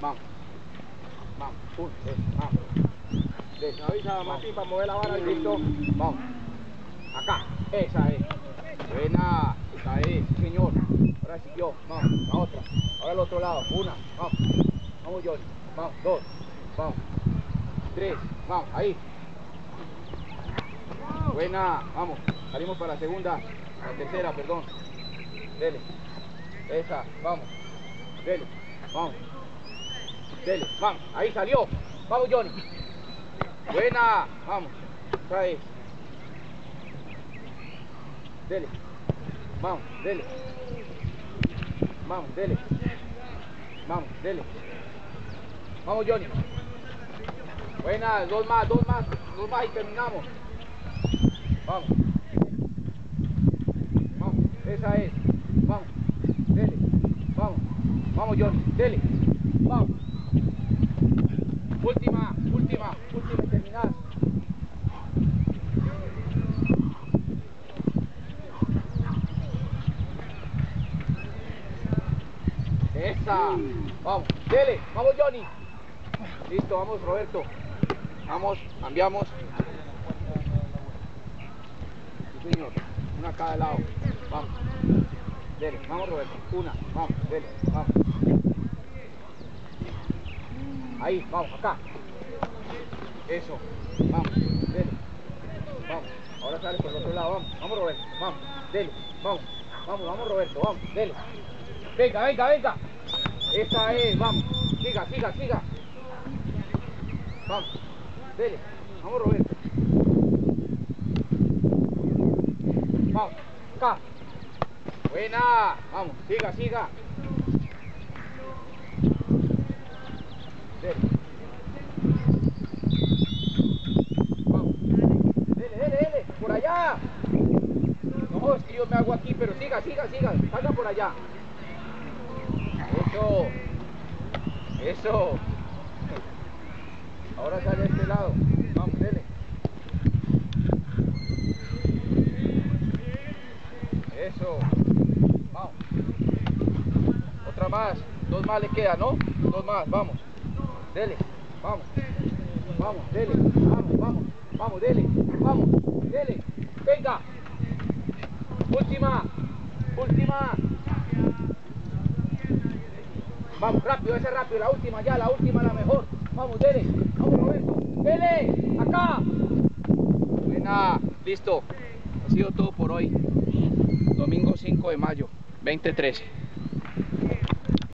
Vamos. Vamos. Uno, vamos. Me avisa Martín para mover la vara listo. Vamos. Acá. Esa es. Buena. Esa es, sí, señor. Ahora siguió. Vamos. La otra. Ahora al otro lado. Una. Vamos. Vamos, Johnny. Vamos. Dos. Vamos. Tres. Vamos. Ahí. Buena. Vamos. Salimos para la segunda. La tercera, perdón. Dele. Esa. Vamos. Dele. Vamos. Dele. Vamos. Ahí salió. Vamos, Johnny. Buena. Vamos. Otra vez. Dele. Vamos, dele. Vamos, dele. Vamos, dele. Vamos, Johnny. Buena, dos más, dos más, dos más y terminamos. Vamos. Vamos, esa es. Vamos, dele. Vamos, vamos, Johnny, dele. Vamos. Última, última, última y terminar. Esa. Vamos, dele, vamos Johnny. Listo, vamos Roberto. Vamos, cambiamos. Sí, señor. Una a cada lado. Vamos. Dele, vamos Roberto. Una, vamos, dele, vamos. Ahí, vamos, acá. Eso. Vamos, dele. Vamos. Ahora sale por el otro lado, vamos. Vamos Roberto, vamos. Dele, vamos. Vamos, vamos Roberto, vamos, dele. Venga, venga, venga. Esa es, vamos. Siga, siga, siga. Vamos. Dele. Vamos, Roberto. Vamos. Acá. Buena. Vamos, siga, siga. Dele. Vamos. Dele, dele, dele. Por allá. No, es que yo me hago aquí, pero siga, siga, siga. Salga por allá. Eso. Eso. Ahora sale a este lado. Vamos, dele. Eso. Más. Dos más le quedan, ¿no? Dos más. Vamos. Dele. Vamos. Vamos, dele. Vamos, vamos. Vamos, dele. Vamos. Dele. Venga. Última. Última. Vamos, rápido, ese rápido, la última ya, la última, la mejor. Vamos, dele, vamos Roberto, dele, acá. Buena, listo. Ha sido todo por hoy. Domingo 5 de mayo, 2013.